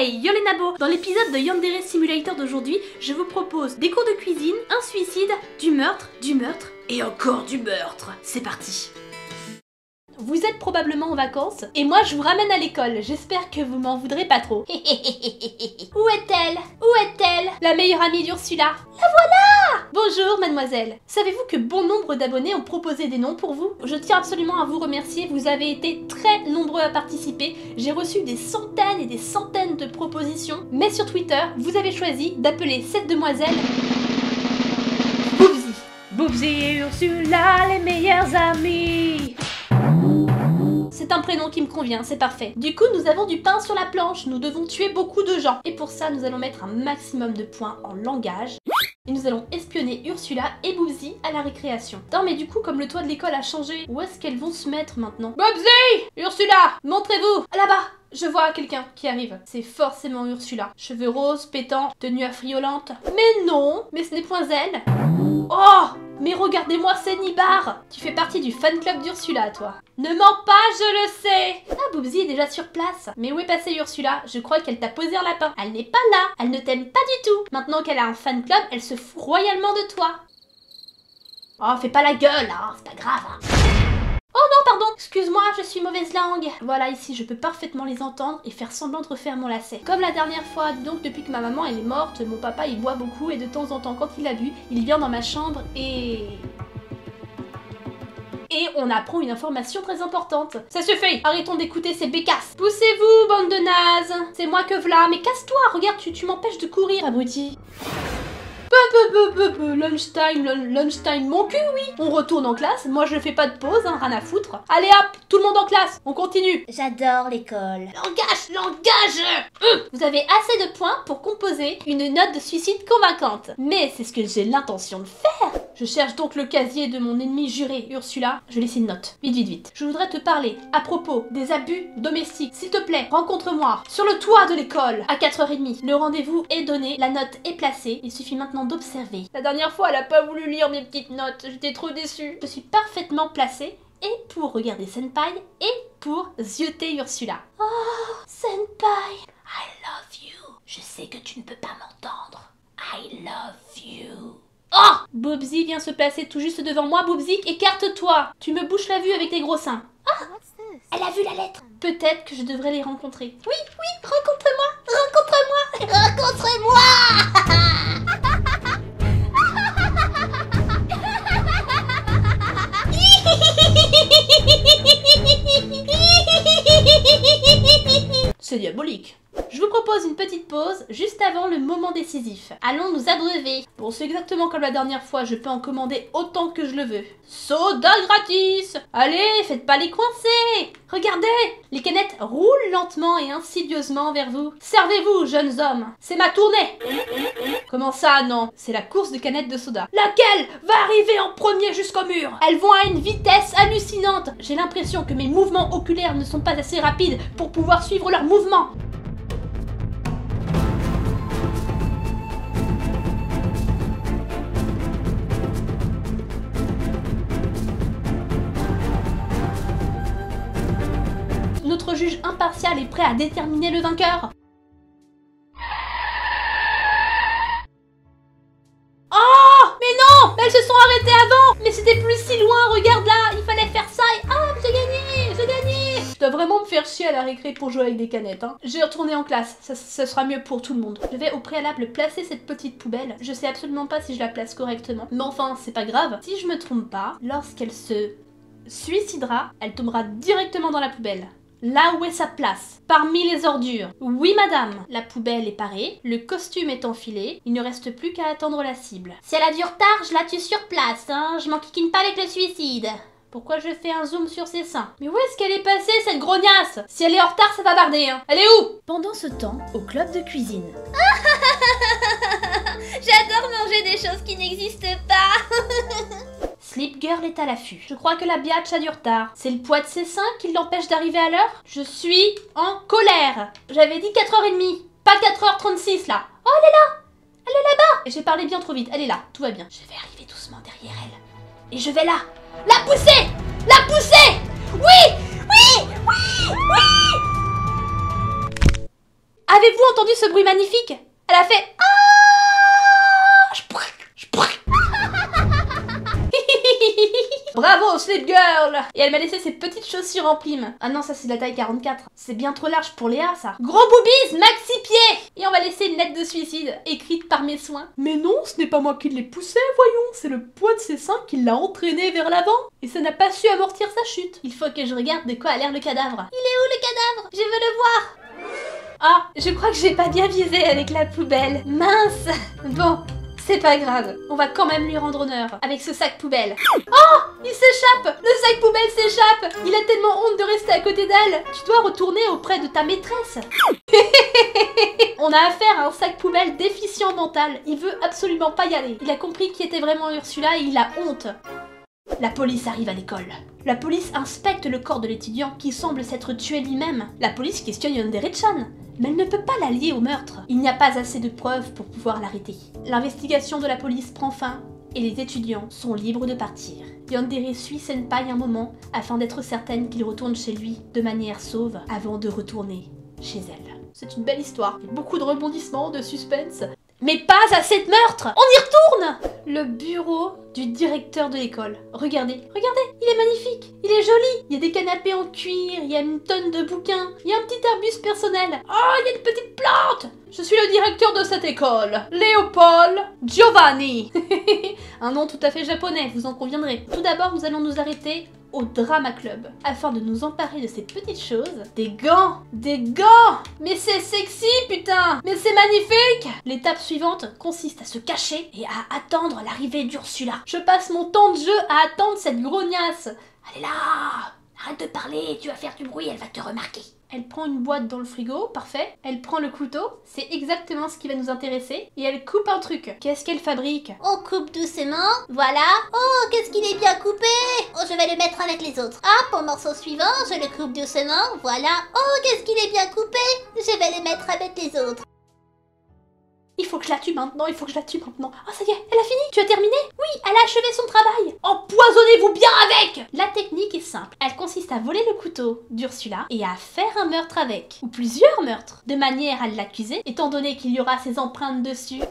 Hey, yo Dans l'épisode de Yandere Simulator d'aujourd'hui, je vous propose des cours de cuisine, un suicide, du meurtre, du meurtre et encore du meurtre. C'est parti vous êtes probablement en vacances et moi je vous ramène à l'école. J'espère que vous m'en voudrez pas trop. Où est-elle? Où est-elle? La meilleure amie d'Ursula. La voilà Bonjour mademoiselle. Savez-vous que bon nombre d'abonnés ont proposé des noms pour vous? Je tiens absolument à vous remercier. Vous avez été très nombreux à participer. J'ai reçu des centaines et des centaines de propositions. Mais sur Twitter, vous avez choisi d'appeler cette demoiselle Boubsy. Boubsy et Ursula, les meilleurs amis c'est un prénom qui me convient, c'est parfait. Du coup, nous avons du pain sur la planche, nous devons tuer beaucoup de gens. Et pour ça, nous allons mettre un maximum de points en langage. Et nous allons espionner Ursula et Boobsy à la récréation. Non mais du coup, comme le toit de l'école a changé, où est-ce qu'elles vont se mettre maintenant? Boobsy Ursula Montrez-vous Là-bas je vois quelqu'un qui arrive. C'est forcément Ursula. Cheveux roses, pétants, tenue affriolante. Mais non Mais ce n'est point elle Oh mais regardez-moi c'est Nibar Tu fais partie du fan club d'Ursula, toi. Ne mens pas, je le sais Ah, Boobsy est déjà sur place. Mais où est passée Ursula? Je crois qu'elle t'a posé un lapin. Elle n'est pas là. Elle ne t'aime pas du tout. Maintenant qu'elle a un fan club, elle se fout royalement de toi. Oh, fais pas la gueule, hein. C'est pas grave, hein. Oh non, pardon, excuse-moi, suis mauvaise langue. Voilà, ici, je peux parfaitement les entendre et faire semblant de refaire mon lacet. Comme la dernière fois, donc depuis que ma maman elle est morte, mon papa il boit beaucoup et de temps en temps, quand il a bu, il vient dans ma chambre et... Et on apprend une information très importante. Ça se fait Arrêtons d'écouter ces bécasses Poussez-vous, bande de nazes C'est moi que v'là Mais casse-toi Regarde, tu, tu m'empêches de courir, abruti lunchtime, lunchtime, mon cul, oui. On retourne en classe. Moi, je fais pas de pause, hein, rien à foutre. Allez hop, tout le monde en classe. On continue. J'adore l'école. Langage, langage. Hum. Vous avez assez de points pour composer une note de suicide convaincante. Mais c'est ce que j'ai l'intention de faire. Je cherche donc le casier de mon ennemi juré, Ursula. Je laisse une note. Vite, vite, vite. Je voudrais te parler à propos des abus domestiques. S'il te plaît, rencontre-moi sur le toit de l'école à 4h30. Le rendez-vous est donné, la note est placée. Il suffit maintenant d'observer. La dernière fois, elle a pas voulu lire mes petites notes. J'étais trop déçue. Je suis parfaitement placée et pour regarder Senpai et pour zioter Ursula. Oh, Senpai, I love you. Je sais que tu ne peux pas m'entendre. I love you. Oh Bobsy vient se placer tout juste devant moi. Bobsy, écarte-toi. Tu me bouches la vue avec tes gros seins. Ah Elle a vu la lettre. Peut-être que je devrais les rencontrer. Oui, oui, rencontre-moi. Rencontre-moi. Rencontre-moi. C'est diabolique. Je vous propose une petite pause juste avant le moment décisif. Allons nous abreuver. Bon, c'est exactement comme la dernière fois, je peux en commander autant que je le veux. Soda gratis Allez, faites pas les coincer Regardez Les canettes roulent lentement et insidieusement vers vous. Servez-vous, jeunes hommes C'est ma tournée Comment ça, non? C'est la course de canettes de soda. Laquelle va arriver en premier jusqu'au mur? Elles vont à une vitesse hallucinante J'ai l'impression que mes mouvements oculaires ne sont pas assez rapides pour pouvoir suivre leurs mouvements. Juge impartial est prêt à déterminer le vainqueur Oh Mais non Elles se sont arrêtées avant Mais c'était plus si loin, regarde là Il fallait faire ça et... Ah, j'ai gagné J'ai gagné Je dois vraiment me faire chier à la récré pour jouer avec des canettes, hein. Je vais retourner en classe, ça, ça sera mieux pour tout le monde. Je vais au préalable placer cette petite poubelle. Je sais absolument pas si je la place correctement. Mais enfin, c'est pas grave. Si je me trompe pas, lorsqu'elle se suicidera, elle tombera directement dans la poubelle là où est sa place, parmi les ordures. Oui, madame, la poubelle est parée, le costume est enfilé, il ne reste plus qu'à attendre la cible. Si elle a du retard, je la tue sur place, hein, je m'enquiquine pas avec le suicide. Pourquoi je fais un zoom sur ses seins? Mais où est-ce qu'elle est passée, cette grognasse? Si elle est en retard, ça va barder, hein Elle est où? Pendant ce temps, au club de cuisine. J'adore manger des choses qui n'existent pas Sleep Girl est à l'affût. Je crois que la biatch a du retard. C'est le poids de ses seins qui l'empêche d'arriver à l'heure? Je suis en colère. J'avais dit 4h30, pas 4h36 là. Oh, elle est là Elle est là-bas j'ai parlé bien trop vite. Elle est là, tout va bien. Je vais arriver doucement derrière elle. Et je vais là. La pousser La pousser Oui Oui Oui Oui Avez-vous entendu ce bruit magnifique? Elle a fait Ah Bravo, Sleep Girl Et elle m'a laissé ses petites chaussures en prime. Ah non, ça c'est de la taille 44. C'est bien trop large pour Léa, ça. Gros boobies, maxi pied Et on va laisser une lettre de suicide, écrite par mes soins. Mais non, ce n'est pas moi qui l'ai poussé, voyons. C'est le poids de ses seins qui l'a entraîné vers l'avant. Et ça n'a pas su amortir sa chute. Il faut que je regarde de quoi a l'air le cadavre. Il est où le cadavre? Je veux le voir Ah, je crois que j'ai pas bien visé avec la poubelle. Mince Bon, c'est pas grave, on va quand même lui rendre honneur avec ce sac poubelle. Oh Il s'échappe Le sac poubelle s'échappe Il a tellement honte de rester à côté d'elle Tu dois retourner auprès de ta maîtresse On a affaire à un sac poubelle déficient mental. Il veut absolument pas y aller. Il a compris qui était vraiment Ursula et il a honte. La police arrive à l'école. La police inspecte le corps de l'étudiant qui semble s'être tué lui-même. La police questionne Yandere-chan, mais elle ne peut pas la lier au meurtre. Il n'y a pas assez de preuves pour pouvoir l'arrêter. L'investigation de la police prend fin et les étudiants sont libres de partir. Yandere suit Senpai un moment afin d'être certaine qu'il retourne chez lui de manière sauve avant de retourner chez elle. C'est une belle histoire, beaucoup de rebondissements, de suspense. Mais pas assez de meurtre On y retourne Le bureau du directeur de l'école. Regardez, regardez, il est magnifique, il est joli. Il y a des canapés en cuir, il y a une tonne de bouquins, il y a un petit arbuste personnel. Oh, il y a une petite plante Je suis le directeur de cette école, Léopold Giovanni. un nom tout à fait japonais, vous en conviendrez. Tout d'abord, nous allons nous arrêter au Drama Club afin de nous emparer de ces petites choses. Des gants Des gants Mais c'est sexy, putain Mais c'est magnifique L'étape suivante consiste à se cacher et à attendre l'arrivée d'Ursula. Je passe mon temps de jeu à attendre cette grognasse. Est là Arrête de parler, tu vas faire du bruit, elle va te remarquer. Elle prend une boîte dans le frigo, parfait. Elle prend le couteau, c'est exactement ce qui va nous intéresser. Et elle coupe un truc. Qu'est-ce qu'elle fabrique? On coupe doucement, voilà. Oh, qu'est-ce qu'il est bien coupé Oh, je vais le mettre avec les autres. Hop, au morceau suivant, je le coupe doucement, voilà. Oh, qu'est-ce qu'il est bien coupé Je vais le mettre avec les autres. Il faut que je la tue maintenant, il faut que je la tue maintenant. Ah, ça y est, elle a fini Tu as terminé Oui, elle a achevé son travail. Empoisonnez-vous bien avec La technique est simple. Elle consiste à voler le couteau d'Ursula et à faire un meurtre avec. Ou plusieurs meurtres. De manière à l'accuser, étant donné qu'il y aura ses empreintes dessus.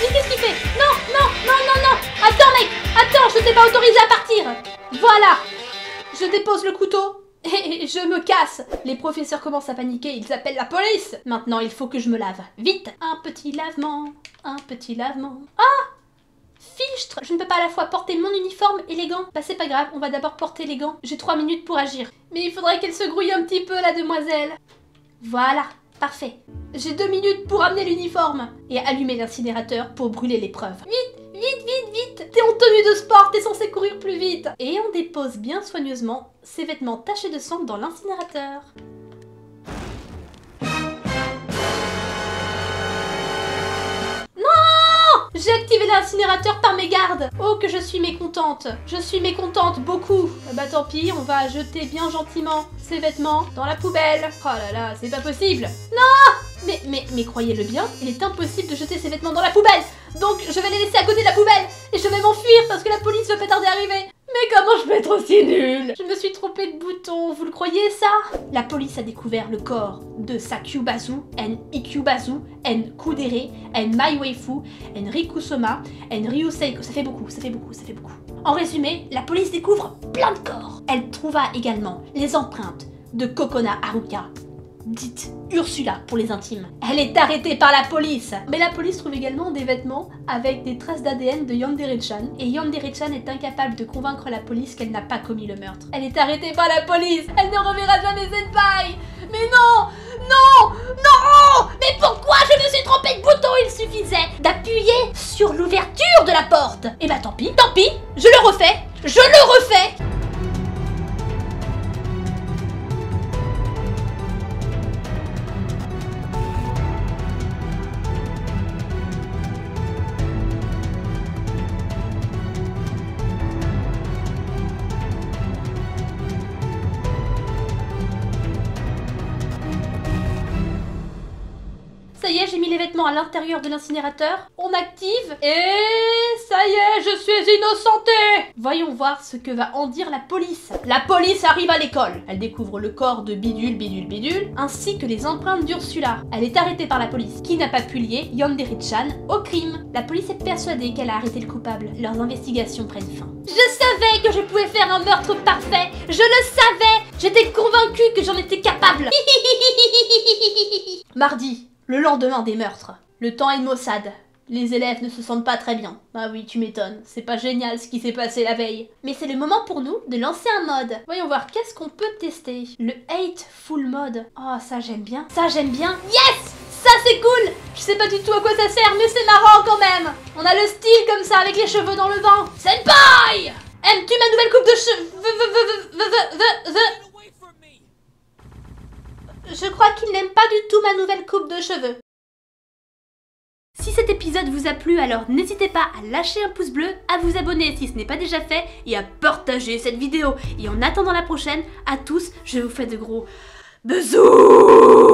Mais qu'est-ce qu'il fait? Non, non, non, non, non Attends, mec Attends, je t'ai pas autorisé à partir Voilà Je dépose le couteau et je me casse Les professeurs commencent à paniquer, ils appellent la police Maintenant, il faut que je me lave. Vite Un petit lavement, un petit lavement. Ah Fichtre Je ne peux pas à la fois porter mon uniforme et les gants. Bah c'est pas grave, on va d'abord porter les gants. J'ai trois minutes pour agir. Mais il faudrait qu'elle se grouille un petit peu, la demoiselle. Voilà, parfait. J'ai deux minutes pour amener l'uniforme et allumer l'incinérateur pour brûler vite, vite T'es en tenue de sport, t'es censé courir plus vite. Et on dépose bien soigneusement ses vêtements tachés de sang dans l'incinérateur. Non! J'ai activé l'incinérateur par mes gardes. Oh que je suis mécontente. Je suis mécontente, beaucoup. Bah tant pis, on va jeter bien gentiment ces vêtements dans la poubelle. Oh là là, c'est pas possible. Non! Mais, mais, mais croyez-le bien, il est impossible de jeter ses vêtements dans la poubelle. Donc je vais les laisser à côté de la poubelle Et je vais m'enfuir parce que la police va pas tarder à arriver Mais comment je peux être aussi nulle? Je me suis trompée de bouton, vous le croyez ça? La police a découvert le corps de Sakyubazu, en Ikubazu, en Kudere, en Maiweifu, en Rikusoma, en Ryuseiko. Ça fait beaucoup, ça fait beaucoup, ça fait beaucoup. En résumé, la police découvre plein de corps. Elle trouva également les empreintes de Kokona Haruka, dite Ursula pour les intimes. Elle est arrêtée par la police. Mais la police trouve également des vêtements avec des traces d'ADN de Yandere-chan, et Yandere-chan est incapable de convaincre la police qu'elle n'a pas commis le meurtre. Elle est arrêtée par la police. Elle ne reverra jamais Senpai Mais non Non Non. Mais pourquoi je me suis trompée de bouton Il suffisait d'appuyer sur l'ouverture de la porte. Et bah tant pis, tant pis Je le refais Je le refais À l'intérieur de l'incinérateur. On active et Ça y est, je suis innocentée Voyons voir ce que va en dire la police. La police arrive à l'école. Elle découvre le corps de Bidule, Bidule, Bidule, ainsi que les empreintes d'Ursula. Elle est arrêtée par la police, qui n'a pas pu lier Yandere-chan au crime. La police est persuadée qu'elle a arrêté le coupable. Leurs investigations prennent fin. Je savais que je pouvais faire un meurtre parfait Je le savais J'étais convaincue que j'en étais capable Mardi, le lendemain des meurtres. Le temps est maussade. Les élèves ne se sentent pas très bien. Ah oui, tu m'étonnes. C'est pas génial ce qui s'est passé la veille. Mais c'est le moment pour nous de lancer un mode. Voyons voir, qu'est-ce qu'on peut tester Le hate full mode. Oh, ça j'aime bien. Ça j'aime bien. Yes Ça c'est cool Je sais pas du tout à quoi ça sert, mais c'est marrant quand même. On a le style comme ça avec les cheveux dans le vent. Senpai Aimes-tu ma nouvelle coupe de cheveux Je crois qu'il n'aime pas tout ma nouvelle coupe de cheveux. Si cet épisode vous a plu, alors n'hésitez pas à lâcher un pouce bleu, à vous abonner si ce n'est pas déjà fait, et à partager cette vidéo. Et en attendant la prochaine, à tous, je vous fais de gros bisous